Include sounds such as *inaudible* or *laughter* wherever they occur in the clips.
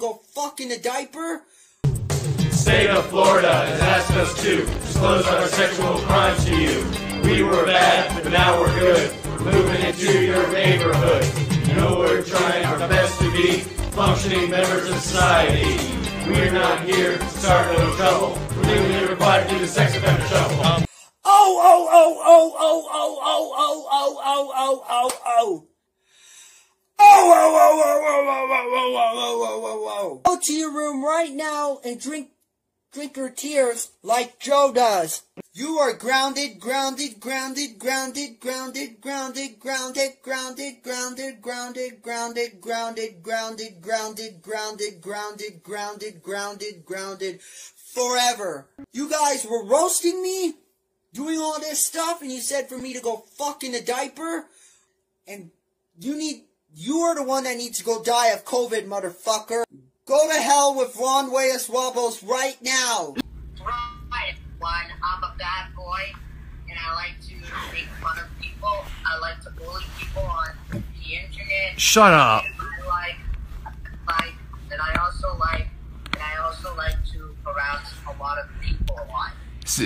Go fuck in a diaper? State of Florida has asked us to disclose our sexual crimes to you. We were bad, but now we're good. We're moving into your neighborhood. You know we're trying our best to be functioning members of society. We're not here to start no trouble. We're legally required to do the sex offender shuffle. Oh, oh, oh, oh, oh, oh, oh, oh, oh, oh, oh, oh, oh. Oh, oh, oh, oh, oh, oh, oh, oh, oh, oh, oh, oh. Go to your room right now and drink, drink your tears like Joe does. You are grounded, grounded, grounded, grounded, grounded, grounded, grounded, grounded, grounded, grounded, grounded, grounded, grounded, grounded, grounded, grounded, grounded, grounded, grounded, forever. You guys were roasting me, doing all this stuff, and you said for me to go fuck in a diaper, and you need, you are the one that needs to go die of COVID, motherfucker. Go to hell with Ron Weyes Wobbles right now. Right, one, I'm a bad boy, and I like to make fun of people. I like to bully people on the internet. Shut up. I like, like, and I also like, and I also like to harass a lot of people a lot. S-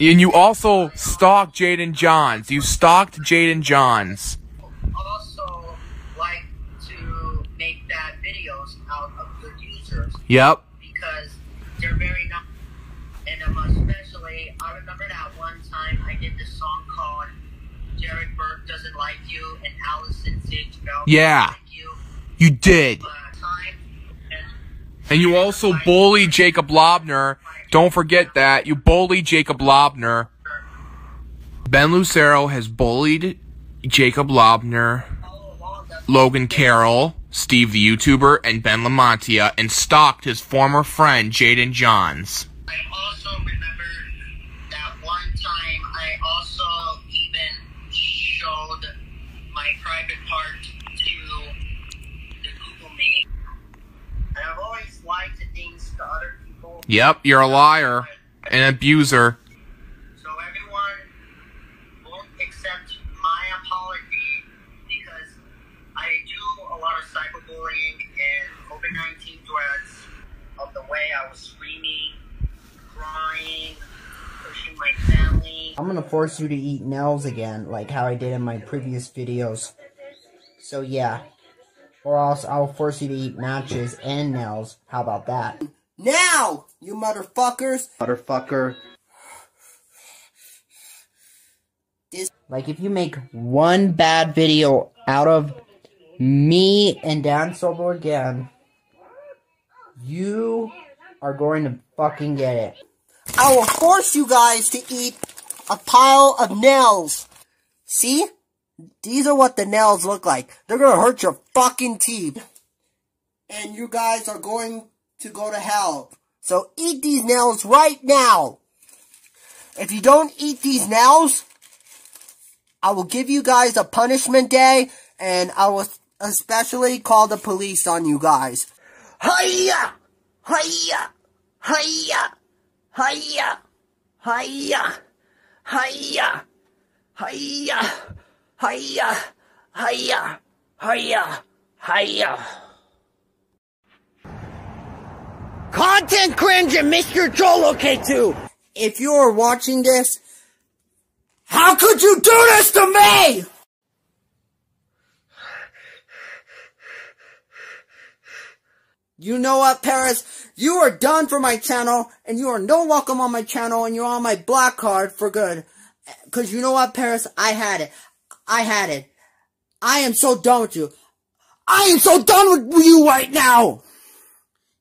And you also stalked Jaden Johns. You stalked Jaden Johns. Also like to make bad videos out of good users Yep. because they're very not. And um, especially, I remember that one time I did this song called "Jared Burke Doesn't Like You" and Allison Sitchfeld Yeah. Like You. You did. Uh, and you also bullied Jacob Lobner. Don't forget that. You bullied Jacob Lobner. Ben Lucero has bullied Jacob Lobner, the Logan Carroll, Steve the YouTuber, and Ben Lamontia, and stalked his former friend Jaden Johns. I also remember that one time I also even showed my private part to the Google Meet. And I've always lied to things to other people. Yep, you're a liar, an abuser. Force you to eat nails again, like how I did in my previous videos. So yeah. Or else I'll force you to eat matches and nails. How about that? Now, you motherfuckers! Motherfucker. This like if you make one bad video out of me and Dan Solo again, you are going to fucking get it. I will force you guys to eat a pile of nails. See? These are what the nails look like. They're gonna hurt your fucking teeth. And you guys are going to go to hell. So eat these nails right now. If you don't eat these nails, I will give you guys a punishment day and I will especially call the police on you guys. Hiya! Hiya! Hiya! Hiya! Hiya! Hiya! Hiya! Hiya! Hiya! Hiya! Hiya! Content cringe and Mr. Jolo K2! If you are watching this, how could you do this to me? You know what, Paris? You are done for my channel, and you are no welcome on my channel, and you're on my black card for good. Cause you know what, Paris? I had it. I had it. I am so done with you. I am so done with you right now!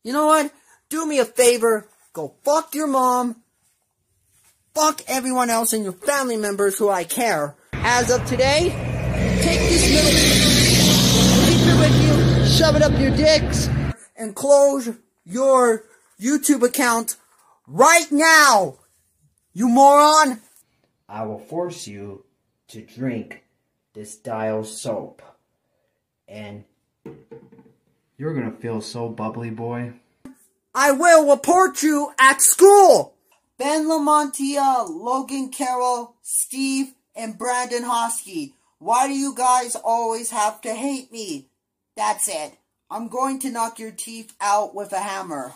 You know what? Do me a favor. Go fuck your mom. Fuck everyone else and your family members who I care. As of today, take this little it with you, shove it up your dicks, and close your YouTube account right now. You moron! I will force you to drink this dial soap. And you're gonna feel so bubbly, boy. I will report you at school! Ben Lamontia, Logan Carroll, Steve, and Brandon Hosky. Why do you guys always have to hate me? That's it. I'm going to knock your teeth out with a hammer.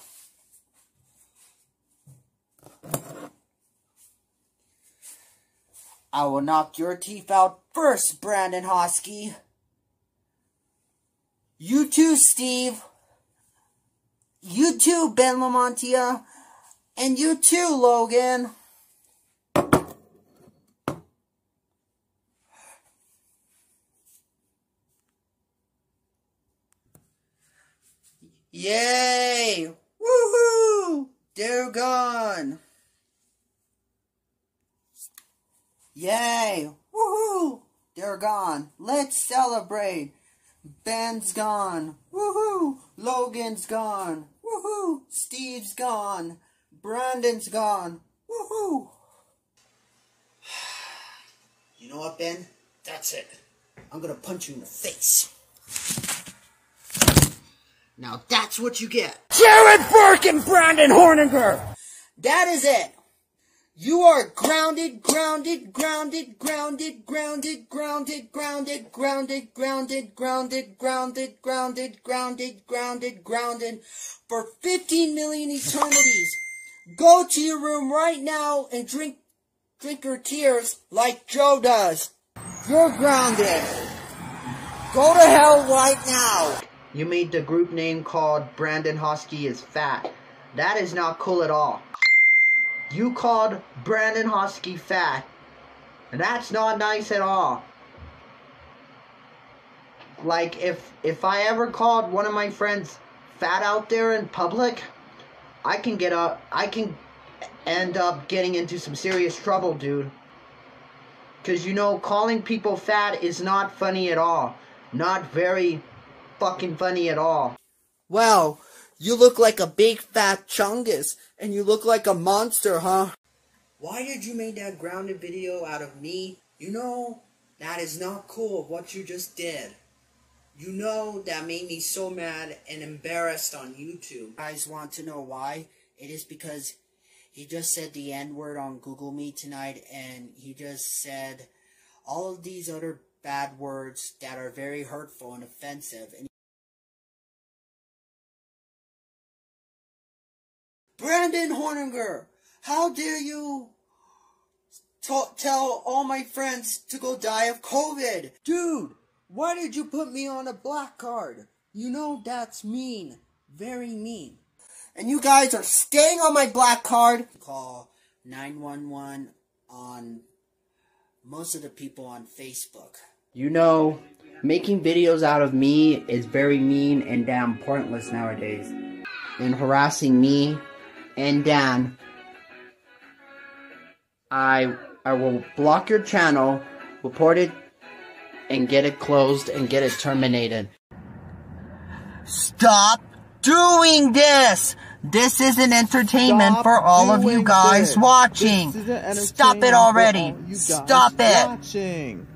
I will knock your teeth out first, Brandon Hosky. You too, Steve. You too, Ben Lamontia. And you too, Logan. Yay! Woohoo! They're gone. Yay! Woohoo! They're gone. Let's celebrate. Ben's gone. Woohoo! Logan's gone. Woohoo! Steve's gone. Brandon's gone. Woohoo! *sighs* You know what, Ben? That's it. I'm gonna punch you in the face. Now that's what you get. Jared Burke and Brandon Horninger! That is it. You are grounded, grounded, grounded, grounded, grounded, grounded, grounded, grounded, grounded, grounded, grounded, grounded, grounded, grounded, grounded for 15 million eternities. Go to your room right now and drink drink your tears like Joe does. You're grounded. Go to hell right now. You made the group name called Brandon Hosky is fat. That is not cool at all. You called Brandon Hosky fat. And that's not nice at all. Like if if I ever called one of my friends fat out there in public, I can get up I can end up getting into some serious trouble, dude. Cause you know calling people fat is not funny at all. Not very fucking funny at all. Wow, you look like a big fat chungus, and you look like a monster, huh? Why did you make that grounded video out of me? You know, that is not cool what you just did. You know that made me so mad and embarrassed on YouTube. Guys want to know why? It is because he just said the N-word on Google Meet tonight, and he just said all of these other bad words that are very hurtful and offensive. And Brandon Horninger, how dare you tell all my friends to go die of COVID? Dude, why did you put me on a black card? You know that's mean. Very mean. And you guys are staying on my black card. Call 911 on most of the people on Facebook. You know, making videos out of me is very mean and damn pointless nowadays. And harassing me and Dan, I I will block your channel, report it, and get it closed and get it terminated. Stop doing this! This is an entertainment Stop for all of you guys this. watching. This isn't Stop it already. all you guys Stop it. Watching.